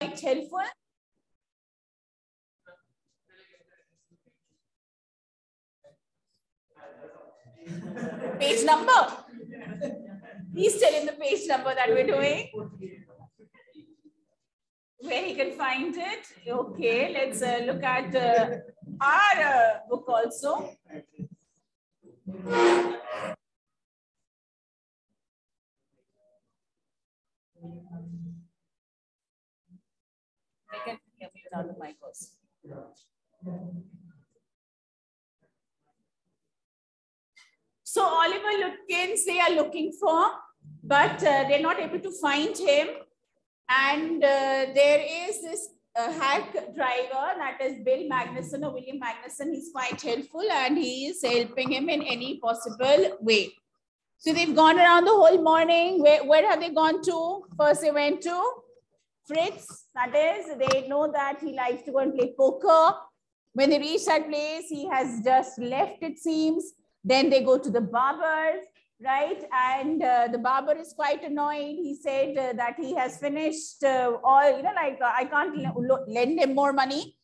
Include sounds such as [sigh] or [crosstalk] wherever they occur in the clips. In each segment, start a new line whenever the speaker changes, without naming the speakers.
helpful? Page number. He's telling the page number that we're doing. Where he can find it. Okay, let's uh, look at uh, our uh, book also. I can hear me without the mic also. So Oliver Lutkins, they are looking for, but uh, they're not able to find him. And uh, there is this uh, hack driver, that is Bill Magnuson or William Magnuson. He's quite helpful and he is helping him in any possible way. So they've gone around the whole morning. Where, where have they gone to? First they went to Fritz. That is, they know that he likes to go and play poker. When they reach that place, he has just left, it seems. Then they go to the barbers, right? And uh, the barber is quite annoyed. He said uh, that he has finished uh, all, you know, like uh, I can't lend him more money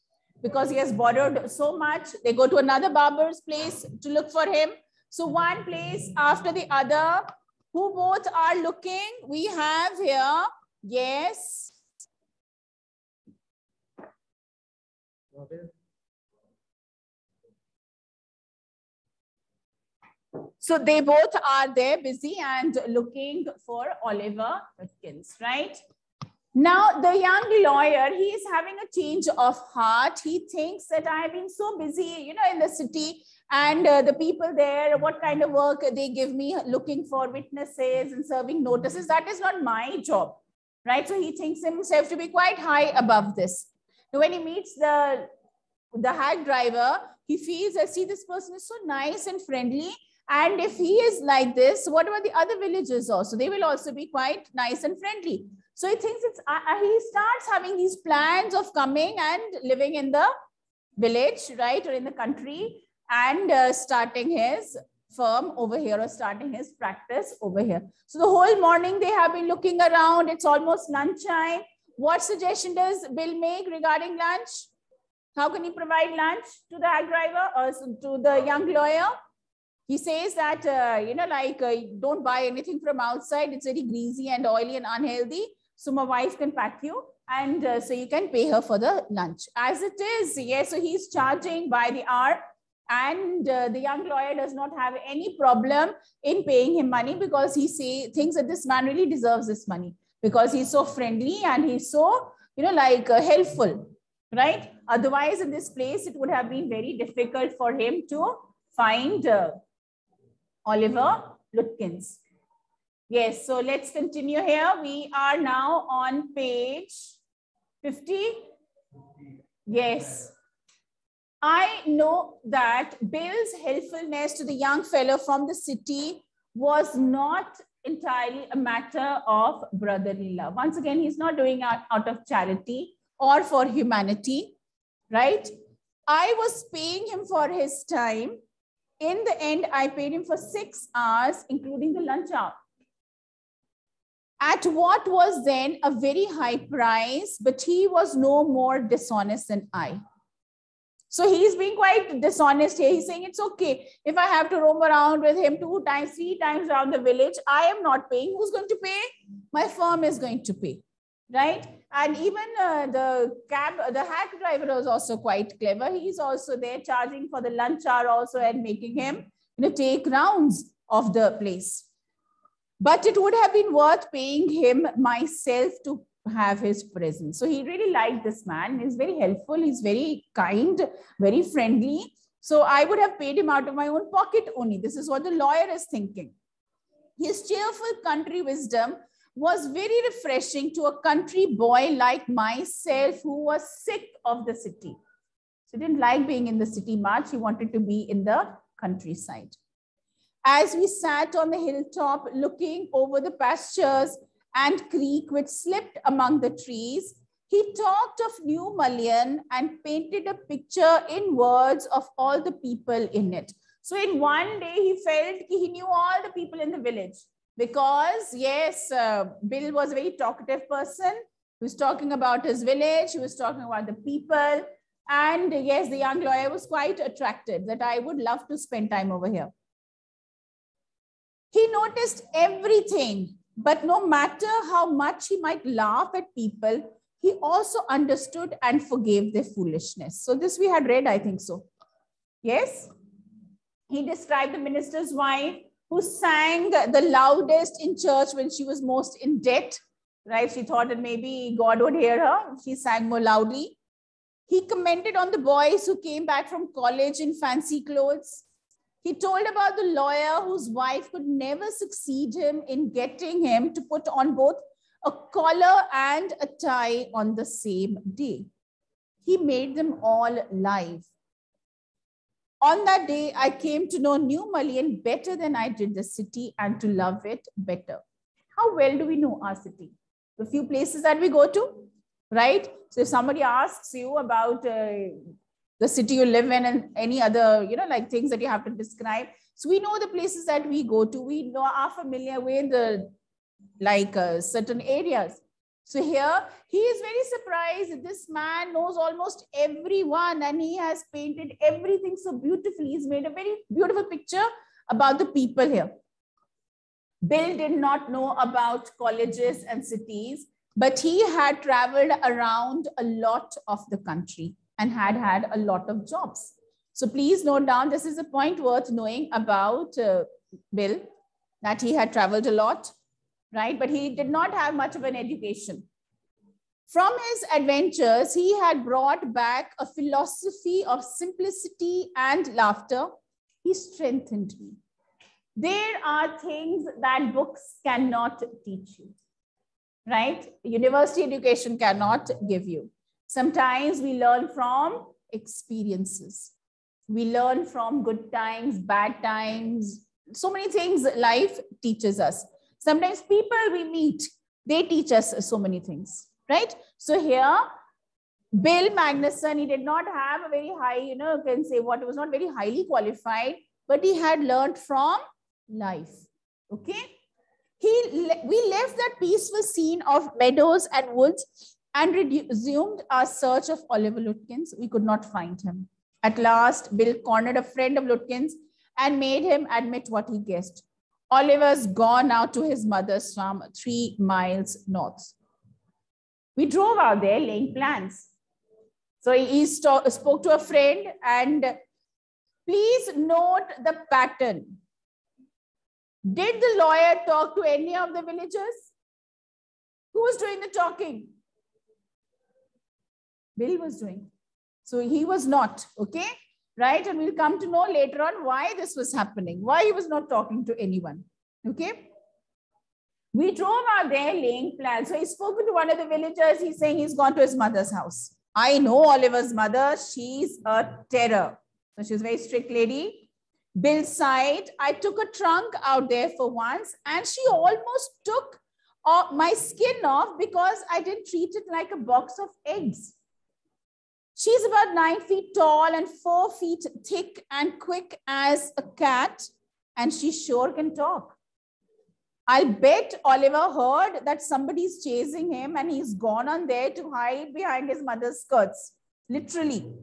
because he has borrowed so much. They go to another barber's place to look for him. So one place after the other, who both are looking, we have here, yes. So they both are there busy and looking for Oliver Lutkins, right? Now, the young lawyer, he is having a change of heart. He thinks that I have been so busy, you know, in the city and uh, the people there, what kind of work they give me looking for witnesses and serving notices. That is not my job, right? So he thinks himself to be quite high above this. So when he meets the, the hack driver, he feels, I see this person is so nice and friendly and if he is like this, what about the other villagers also? They will also be quite nice and friendly. So he thinks it's, uh, uh, he starts having these plans of coming and living in the village, right? Or in the country and uh, starting his firm over here or starting his practice over here. So the whole morning they have been looking around. It's almost lunchtime. What suggestion does Bill make regarding lunch? How can he provide lunch to the hack driver or to the young lawyer? he says that, uh, you know, like uh, don't buy anything from outside. It's very greasy and oily and unhealthy. So my wife can pack you and uh, so you can pay her for the lunch. As it is, yes, so he's charging by the hour and uh, the young lawyer does not have any problem in paying him money because he say, thinks that this man really deserves this money because he's so friendly and he's so, you know, like uh, helpful, right? Otherwise, in this place, it would have been very difficult for him to find uh, Oliver Lutkins. Yes, so let's continue here. We are now on page 50. Yes. I know that Bill's helpfulness to the young fellow from the city was not entirely a matter of brotherly love. Once again, he's not doing it out of charity or for humanity, right? I was paying him for his time in the end, I paid him for six hours, including the lunch hour. At what was then a very high price, but he was no more dishonest than I. So he's being quite dishonest here. He's saying it's okay. If I have to roam around with him two times, three times around the village, I am not paying. Who's going to pay? My firm is going to pay right? And even uh, the cab, the hack driver was also quite clever. He's also there charging for the lunch hour also and making him you know, take rounds of the place. But it would have been worth paying him myself to have his presence. So he really liked this man. He's very helpful. He's very kind, very friendly. So I would have paid him out of my own pocket only. This is what the lawyer is thinking. His cheerful country wisdom was very refreshing to a country boy like myself who was sick of the city. So he didn't like being in the city much. He wanted to be in the countryside. As we sat on the hilltop looking over the pastures and creek which slipped among the trees, he talked of New Mullion and painted a picture in words of all the people in it. So in one day, he felt he knew all the people in the village because yes, uh, Bill was a very talkative person He was talking about his village. He was talking about the people. And yes, the young lawyer was quite attracted that I would love to spend time over here. He noticed everything, but no matter how much he might laugh at people, he also understood and forgave their foolishness. So this we had read, I think so. Yes? He described the minister's wife who sang the loudest in church when she was most in debt, right? She thought that maybe God would hear her. She sang more loudly. He commented on the boys who came back from college in fancy clothes. He told about the lawyer whose wife could never succeed him in getting him to put on both a collar and a tie on the same day. He made them all live. On that day, I came to know New Mullion better than I did the city and to love it better. How well do we know our city? The few places that we go to, right? So if somebody asks you about uh, the city you live in and any other, you know, like things that you have to describe. So we know the places that we go to. We know are familiar with the like uh, certain areas. So here he is very surprised. This man knows almost everyone and he has painted everything so beautifully. He's made a very beautiful picture about the people here. Bill did not know about colleges and cities, but he had traveled around a lot of the country and had had a lot of jobs. So please note down, this is a point worth knowing about uh, Bill, that he had traveled a lot, right? But he did not have much of an education. From his adventures, he had brought back a philosophy of simplicity and laughter. He strengthened me. There are things that books cannot teach you, right? University education cannot give you. Sometimes we learn from experiences. We learn from good times, bad times, so many things life teaches us. Sometimes people we meet, they teach us so many things, right? So here, Bill Magnuson, he did not have a very high, you know, you can say what was not very highly qualified, but he had learned from life. Okay. He we left that peaceful scene of meadows and woods and resumed our search of Oliver Lutkins. We could not find him. At last, Bill cornered a friend of Lutkins and made him admit what he guessed. Oliver's gone out to his mother's farm three miles north. We drove out there laying plans. So he spoke to a friend and please note the pattern. Did the lawyer talk to any of the villagers? Who was doing the talking? Bill was doing. So he was not, okay? Right? And we'll come to know later on why this was happening, why he was not talking to anyone, okay? We drove out there laying plans. So he's spoken to one of the villagers. He's saying he's gone to his mother's house. I know Oliver's mother. She's a terror. So she's a very strict lady. Bill sighed. I took a trunk out there for once and she almost took uh, my skin off because I didn't treat it like a box of eggs. She's about nine feet tall and four feet thick and quick as a cat, and she sure can talk. I'll bet Oliver heard that somebody's chasing him and he's gone on there to hide behind his mother's skirts. Literally.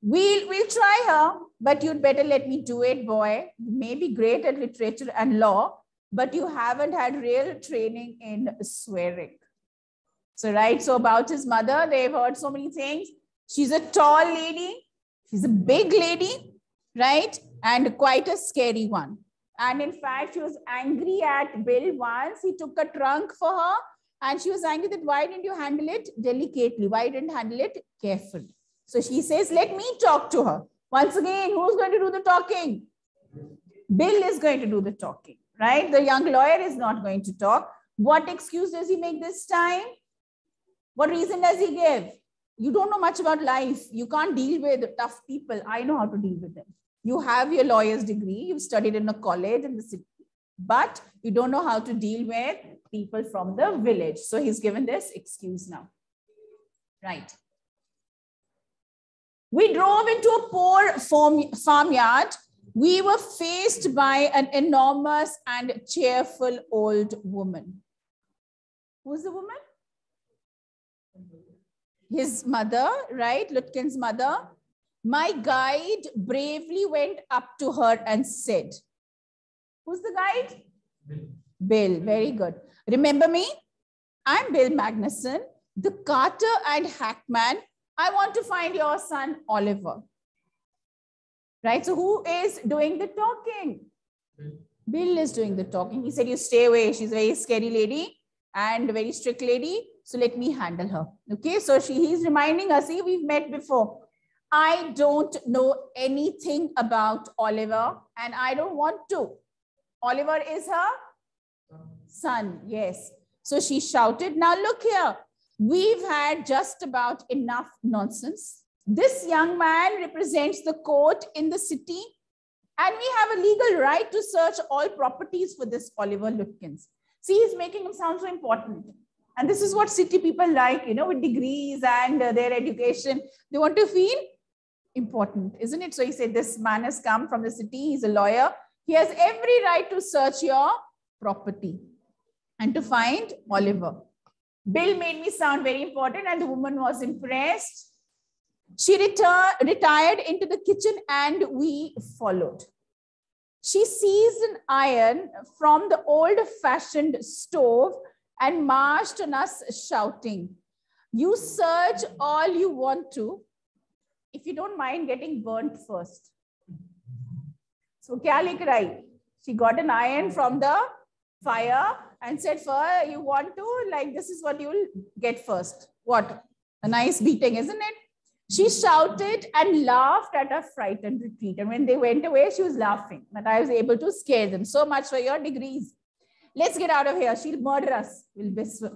We'll, we'll try her, but you'd better let me do it, boy. You may be great at literature and law, but you haven't had real training in swearing. So, right, so about his mother, they've heard so many things. She's a tall lady. She's a big lady, right? And quite a scary one. And in fact, she was angry at Bill once. He took a trunk for her and she was angry that why didn't you handle it delicately? Why didn't handle it carefully? So she says, let me talk to her. Once again, who's going to do the talking? Bill is going to do the talking, right? The young lawyer is not going to talk. What excuse does he make this time? What reason does he give? You don't know much about life. You can't deal with tough people. I know how to deal with them. You have your lawyer's degree, you've studied in a college in the city, but you don't know how to deal with people from the village. So he's given this excuse now. Right. We drove into a poor farm, farmyard. We were faced by an enormous and cheerful old woman. Who's the woman? His mother, right? Lutkin's mother. My guide bravely went up to her and said, Who's the guide? Bill. Bill. Very good. Remember me? I'm Bill Magnuson, the carter and hackman. I want to find your son, Oliver. Right? So, who is doing the talking? Bill. Bill is doing the talking. He said, You stay away. She's a very scary lady and a very strict lady. So let me handle her. Okay. So she he's reminding us, see, we've met before. I don't know anything about Oliver and I don't want to. Oliver is her son. Yes. So she shouted, Now look here. We've had just about enough nonsense. This young man represents the court in the city and we have a legal right to search all properties for this Oliver Lutkins. See, he's making him sound so important. And this is what city people like, you know, with degrees and uh, their education. They want to feel important, isn't it? So he said, this man has come from the city. He's a lawyer. He has every right to search your property and to find Oliver. Bill made me sound very important and the woman was impressed. She retired into the kitchen and we followed. She seized an iron from the old fashioned stove and marched on us shouting, You search all you want to, if you don't mind getting burnt first. So, kya She got an iron from the fire and said, For you want to, like, this is what you'll get first. What? A nice beating, isn't it? She shouted and laughed at our frightened retreat. And when they went away, she was laughing that I was able to scare them. So much for your degrees. Let's get out of here. She'll murder us, Will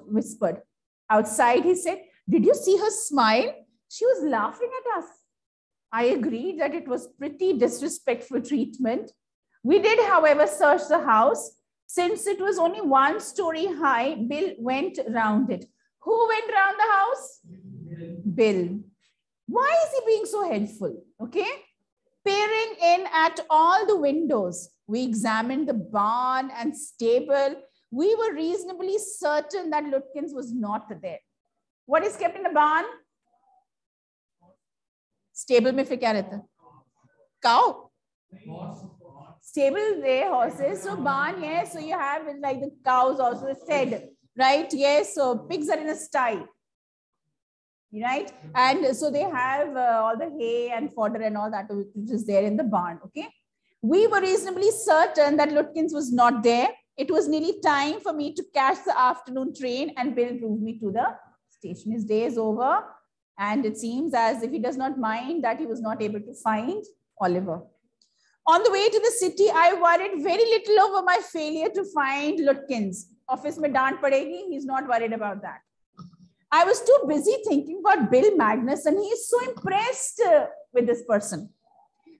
whispered. Outside, he said, Did you see her smile? She was laughing at us. I agreed that it was pretty disrespectful treatment. We did, however, search the house. Since it was only one story high, Bill went round it. Who went round the house? Bill. Why is he being so helpful? Okay. Peering in at all the windows, we examined the barn and stable. We were reasonably certain that Lutkins was not there. What is kept in the barn? Stable में फिर क्या रहता Cow. Stable there horses. So barn yes. So you have like the cows also said right. Yes. So pigs are in a style right? And so they have uh, all the hay and fodder and all that which is there in the barn, okay? We were reasonably certain that Lutkins was not there. It was nearly time for me to catch the afternoon train and Bill drove me to the station. His day is over and it seems as if he does not mind that he was not able to find Oliver. On the way to the city, I worried very little over my failure to find Lutkins. Office mein dant padegi, he's not worried about that. I was too busy thinking about Bill Magnus, and he is so impressed uh, with this person.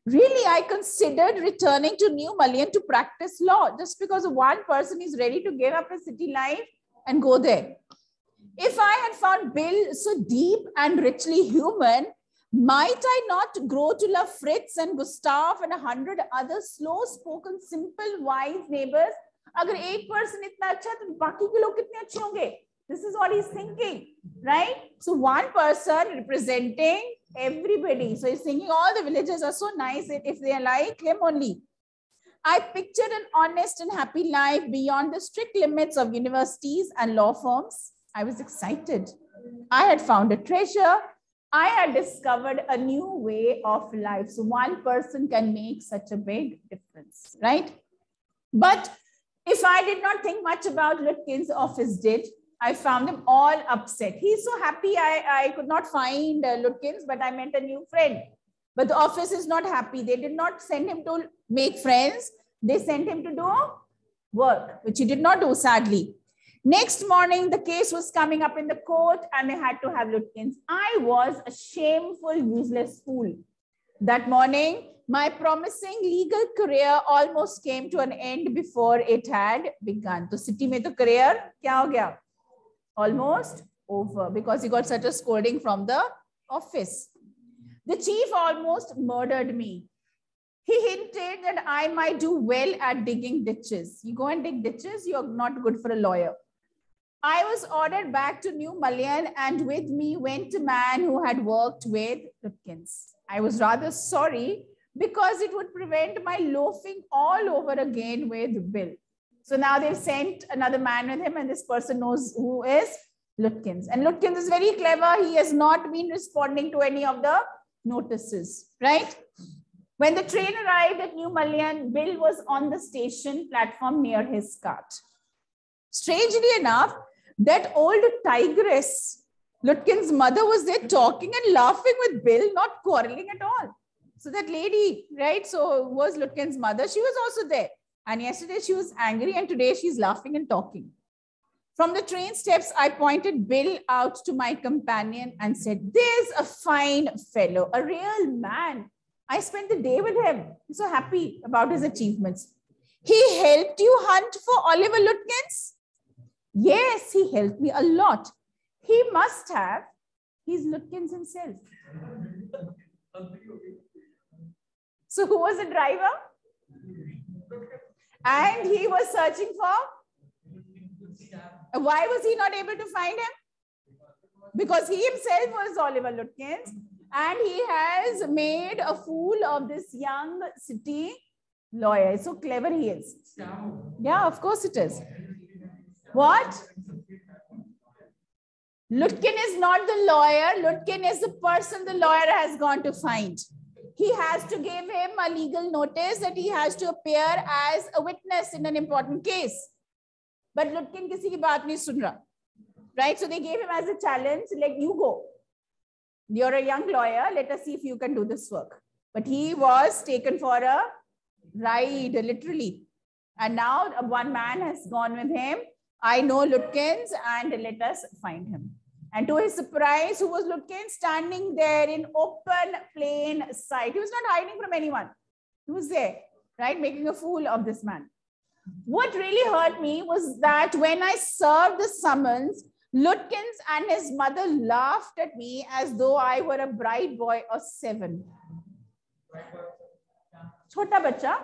Really, I considered returning to New Mullion to practice law just because one person is ready to give up his city life and go there. If I had found Bill so deep and richly human, might I not grow to love Fritz and Gustav and a hundred other slow spoken, simple, wise neighbors? अगर एक person इतना अच्छा तो बाकी के लोग कितने अच्छे होंगे this is what he's thinking, right? So one person representing everybody. So he's thinking all the villagers are so nice if they are like him only. I pictured an honest and happy life beyond the strict limits of universities and law firms. I was excited. I had found a treasure. I had discovered a new way of life. So one person can make such a big difference, right? But if I did not think much about Lutkin's office did, I found them all upset. He's so happy I, I could not find uh, Lutkins, but I met a new friend. But the office is not happy. They did not send him to make friends. They sent him to do work, which he did not do, sadly. Next morning, the case was coming up in the court and they had to have Lutkins. I was a shameful, useless fool. That morning, my promising legal career almost came to an end before it had begun. So, city mein to career kya ho gaya? Almost over because he got such a scolding from the office. The chief almost murdered me. He hinted that I might do well at digging ditches. You go and dig ditches, you're not good for a lawyer. I was ordered back to New Mullion and with me went a man who had worked with Lutkins. I was rather sorry because it would prevent my loafing all over again with Bill. So now they've sent another man with him and this person knows who is Lutkins. And Lutkins is very clever. He has not been responding to any of the notices, right? When the train arrived at New Mullion, Bill was on the station platform near his cart. Strangely enough, that old tigress, Lutkin's mother was there talking and laughing with Bill, not quarreling at all. So that lady, right? So was Lutkin's mother. She was also there. And yesterday she was angry and today she's laughing and talking. From the train steps, I pointed Bill out to my companion and said, There's a fine fellow, a real man. I spent the day with him. I'm so happy about his achievements. He helped you hunt for Oliver Lutkins? Yes, he helped me a lot. He must have. He's Lutkins himself. [laughs] So who was the driver? And he was searching for why was he not able to find him? Because he himself was Oliver Lutkins and he has made a fool of this young city lawyer. So clever he is. Yeah, of course it is. What? Lutkin is not the lawyer. Lutkin is the person the lawyer has gone to find. He has to give him a legal notice that he has to appear as a witness in an important case. But Lutkin kisi ki baat nahi sun. Right? So they gave him as a challenge, like you go. You're a young lawyer. Let us see if you can do this work. But he was taken for a ride, literally. And now one man has gone with him. I know Lutkins and let us find him. And to his surprise, who was Lutkin standing there in open plain sight? He was not hiding from anyone. He was there, right? Making a fool of this man. What really hurt me was that when I served the summons, Lutkins and his mother laughed at me as though I were a bright boy of seven. Chota bacha.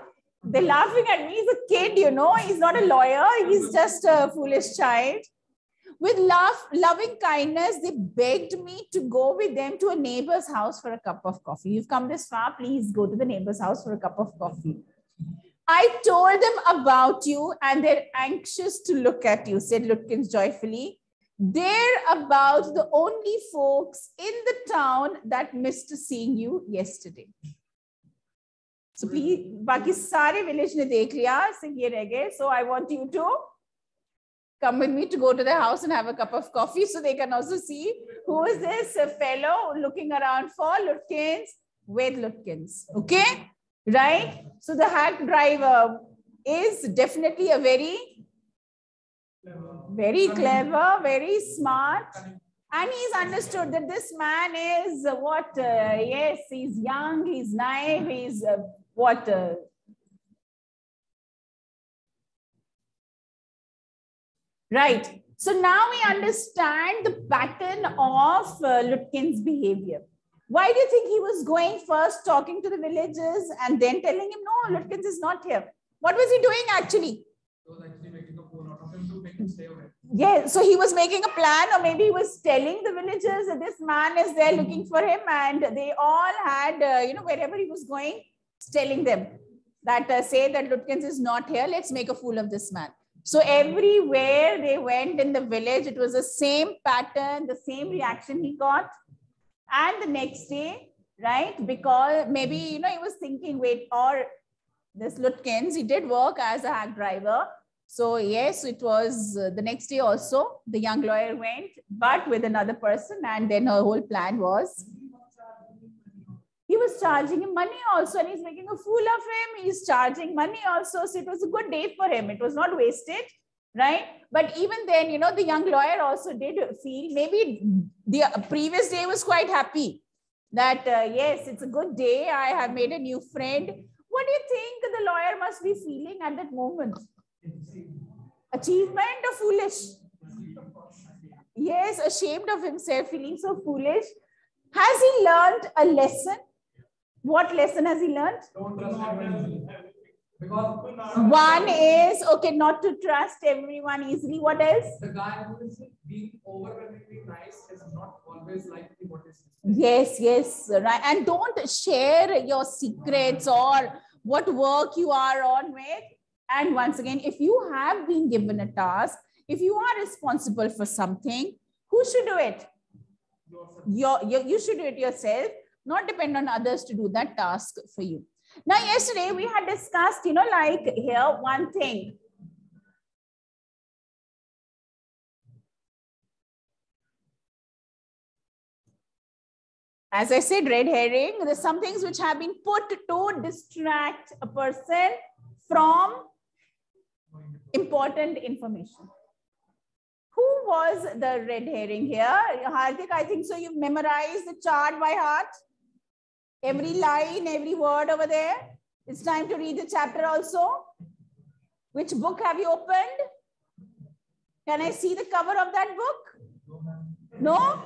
They're laughing at me. He's a kid, you know. He's not a lawyer. He's just a foolish child. With love, loving kindness, they begged me to go with them to a neighbor's house for a cup of coffee. You've come this far, please go to the neighbor's house for a cup of coffee. I told them about you and they're anxious to look at you, said Lutkins joyfully. They're about the only folks in the town that missed seeing you yesterday. So please, बाकी सारे village ने देख लिया से ये रह गए. So I want you to come with me to go to the house and have a cup of coffee so they can also see who is this fellow looking around for Lutkins with Lutkins. Okay, right? So the hack driver is definitely a very very clever, very smart. And he's understood that this man is what, uh, yes, he's young, he's naive, he's uh, what, uh, right. So now we understand the pattern of uh, Lutkin's behavior. Why do you think he was going first, talking to the villagers and then telling him, no, Lutkins is not here? What was he doing actually? Yeah, so he was making a plan, or maybe he was telling the villagers that this man is there looking for him, and they all had, uh, you know, wherever he was going, telling them that uh, say that Lutkins is not here, let's make a fool of this man. So everywhere they went in the village, it was the same pattern, the same reaction he got. And the next day, right, because maybe, you know, he was thinking, wait, or this Lutkins, he did work as a hack driver, so yes, it was uh, the next day also, the young lawyer went, but with another person. And then her whole plan was, he was charging him money also and he's making a fool of him. He's charging money also. So it was a good day for him. It was not wasted, right? But even then, you know, the young lawyer also did feel maybe the previous day was quite happy that, uh, yes, it's a good day. I have made a new friend. What do you think the lawyer must be feeling at that moment? Achievement or foolish? Yes, ashamed of himself, feeling so foolish. Has he learned a lesson? What lesson has he learned? Don't trust everyone. Because One is okay, not to trust everyone easily. What else?
The guy who is being overwhelmingly nice is not always likely what is.
Yes, yes, right. And don't share your secrets or what work you are on with. And once again, if you have been given a task, if you are responsible for something, who should do it? Your, you, you should do it yourself, not depend on others to do that task for you. Now, yesterday we had discussed, you know, like here, one thing. As I said, red herring, there's some things which have been put to distract a person from important information. Who was the red herring here? Hardik, I think so. You've memorized the chart by heart every line, every word over there. It's time to read the chapter also. Which book have you opened? Can I see the cover of that book? No?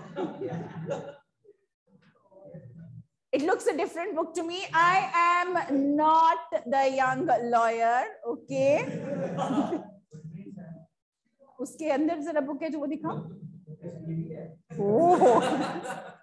It looks a different book to me. I am not the young lawyer, okay? [laughs] उसके अंदर जरा book है जो वो दिखा [laughs] ओह [laughs]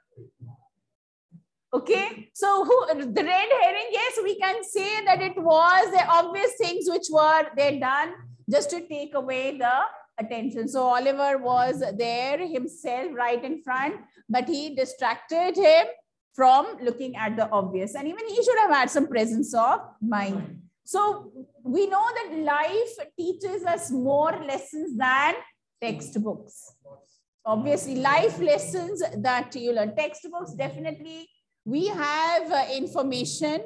Okay, so who, the red herring, yes, we can say that it was the obvious things which were they done just to take away the attention. So Oliver was there himself right in front, but he distracted him from looking at the obvious. And even he should have had some presence of mind. So we know that life teaches us more lessons than textbooks. Obviously, life lessons that you learn. Textbooks definitely we have uh, information,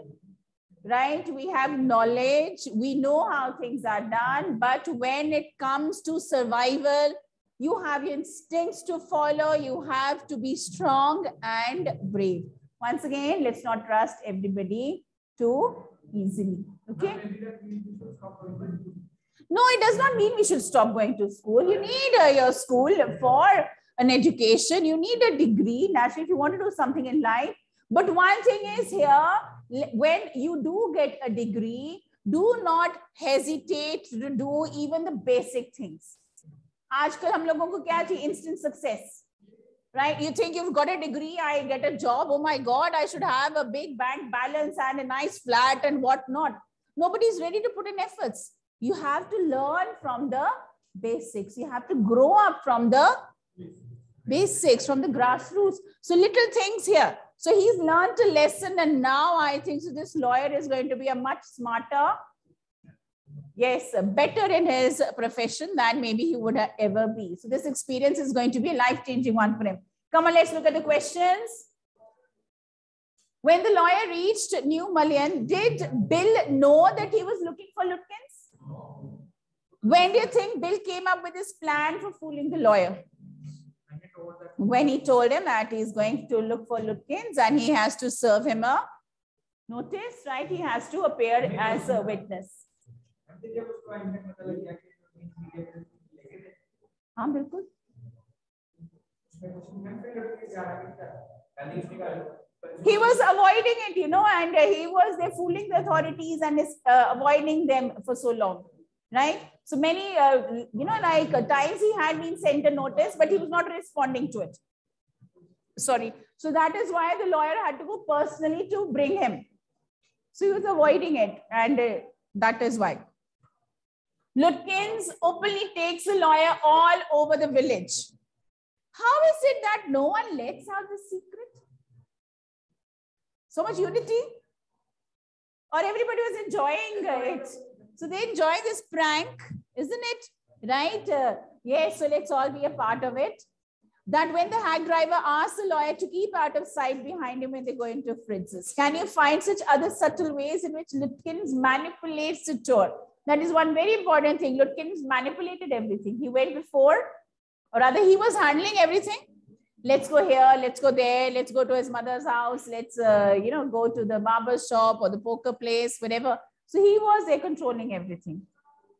right? We have knowledge. We know how things are done. But when it comes to survival, you have instincts to follow. You have to be strong and brave. Once again, let's not trust everybody too easily. Okay? No, it does not mean we should stop going to school. You need uh, your school for an education. You need a degree. Naturally, if you want to do something in life, but one thing is here, when you do get a degree, do not hesitate to do even the basic things. आजकल हम लोगों को क्या चाहिए instant success, right? You think you've got a degree, I get a job. Oh my God, I should have a big bank balance and a nice flat and whatnot. Nobody's ready to put in efforts. You have to learn from the basics. You have to grow up from the basics, from the grassroots. So little things here. So he's learned a lesson and now I think so this lawyer is going to be a much smarter, yes, better in his profession than maybe he would ever be. So this experience is going to be a life-changing one for him. Come on, let's look at the questions. When the lawyer reached New Mullion, did Bill know that he was looking for Lutkins? When do you think Bill came up with his plan for fooling the lawyer? when he told him that he's going to look for Lutkins and he has to serve him a notice, right? He has to appear as a witness. हाँ बिल्कुल he was avoiding it you know and he was there fooling the authorities and is uh, avoiding them for so long right? so many, uh, you know, like uh, times he had been sent a notice, but he was not responding to it. Sorry. So that is why the lawyer had to go personally to bring him. So he was avoiding it. And uh, that is why. Lutkins openly takes the lawyer all over the village. How is it that no one lets out the secret? So much unity? Or everybody was enjoying it? So they enjoy this prank, isn't it? Right? Uh, yes, so let's all be a part of it. That when the hack driver asks the lawyer to keep out of sight behind him when they go into Fritz's. Can you find such other subtle ways in which Lutkins manipulates the tour? That is one very important thing. Lutkins manipulated everything. He went before, or rather he was handling everything. Let's go here, let's go there, let's go to his mother's house, let's, uh, you know, go to the barber shop or the poker place, whatever. So he was there controlling everything.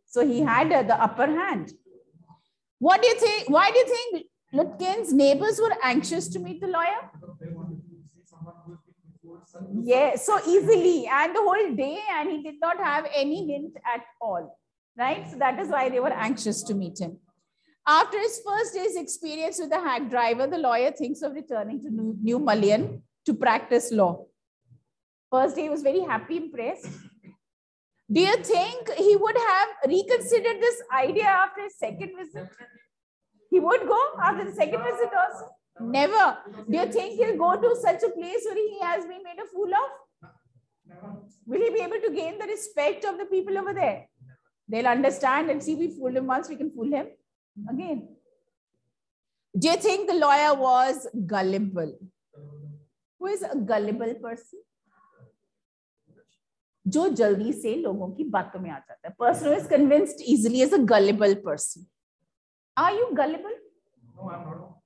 So he had uh, the upper hand. What do you think? Why do you think Lutkin's neighbors were anxious to meet the lawyer? Yeah, so easily and the whole day, and he did not have any hint at all. Right? So that is why they were anxious to meet him. After his first day's experience with the hack driver, the lawyer thinks of returning to New, Mullion to practice law. First day, he was very happy, impressed. Do you think he would have reconsidered this idea after his second visit? He would go after the second visit also? Never. Do you think he'll go to such a place where he has been made a fool of? Will he be able to gain the respect of the people over there? They'll understand and see we fooled him once, we can fool him again. Do you think the lawyer was gullible? Who is a gullible person? जो जल्दी से लोगों की बातों में आ जाता है gullible?
No, I'm not.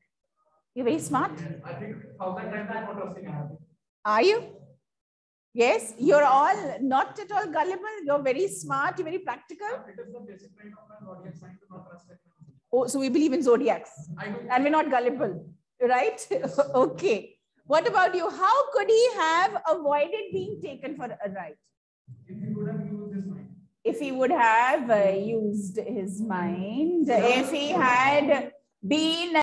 You're very smart.
I think thousand times I'm not trusting Anand.
Are? Yes, you're all not at all gullible. You're very smart. You're very practical.
It is the basic trait of my zodiac sign to not trust.
Oh, so we believe in zodiacs and we're not gullible, right? okay. What about you? How could he have avoided being taken for a ride?
If you would have used this mind.
If he would have uh, used his mind, if he had been